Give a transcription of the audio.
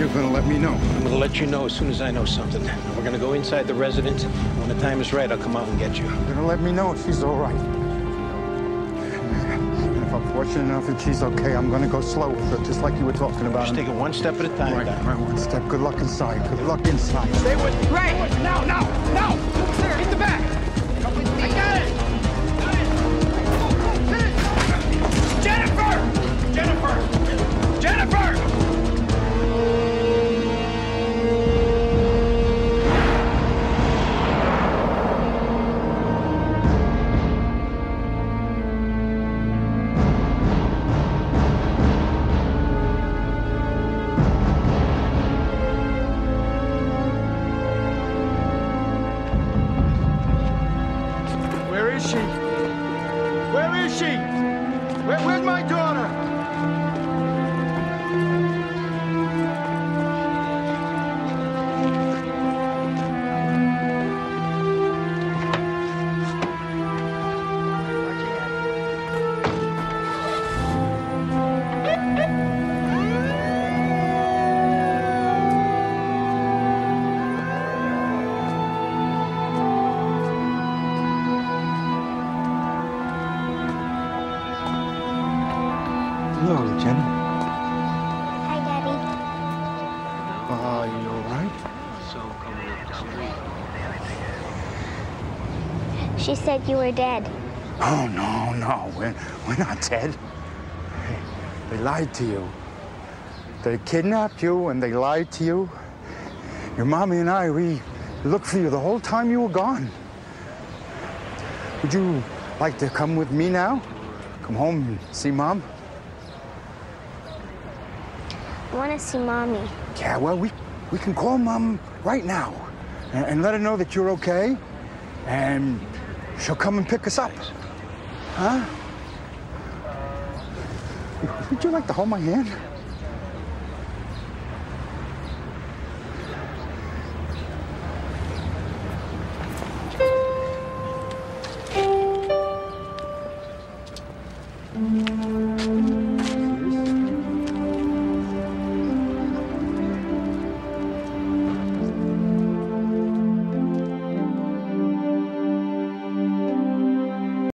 You're gonna let me know. I'm gonna let you know as soon as I know something. We're gonna go inside the residence. When the time is right, I'll come out and get you. You're gonna let me know if she's all right. And if I'm fortunate enough that she's okay, I'm gonna go slow, but just like you were talking about. Just take it one step at a time, Right, right, one step. Good luck inside. Good luck inside. Stay with me. Ray! Is she? Where is she? Where, where's my daughter? Hello, Jenny. Hi, Daddy. Are you all right? She said you were dead. Oh, no, no. We're, we're not dead. Hey, They lied to you. They kidnapped you and they lied to you. Your mommy and I, we looked for you the whole time you were gone. Would you like to come with me now? Come home and see mom? I want to see Mommy. Yeah, well, we, we can call Mom right now and, and let her know that you're okay, and she'll come and pick us up. Huh? Would you like to hold my hand? Mm-hmm.